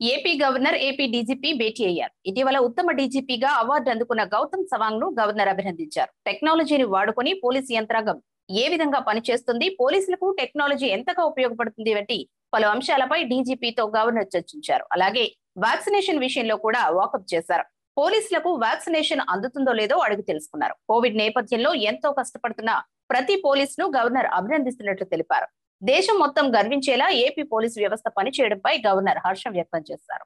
AP governor AP DGP భేటీ అయ్యారు. ఇటీవల ఉత్తమ డీజీపీగా అవార్డు అందుకున్న గౌతమ్ సవాంగ్ను గవర్నర్ అభినందించారు. టెక్నాలజీని వాడుకొని పోలీసు యంత్రాంగం ఏ విధంగా పనిచేస్తుంది పోలీసులకు టెక్నాలజీ ఎంతగా ఉపయోగపడుతుంది వంటి పలు అంశాలపై డీజీపీతో గవర్నర్ చర్చించారు. అలాగే వ్యాక్సినేషన్ విషయంలో కూడా వాకప్ చేశారు. పోలీసులకు వ్యాక్సినేషన్ అందుతుందో లేదో అడిగి తెలుసుకున్నారు. కోవిడ్ నేపథ్యంలో ఎంతో కష్టపడుతున్న ప్రతి పోలీసును గవర్నర్ అభినందిస్తున్నట్లు తెలిపారు. దేశం మొత్తం గర్వించేలా ఏపీ పోలీసు వ్యవస్థ పనిచేయడంపై గవర్నర్ హర్షం వ్యక్తం చేశారు.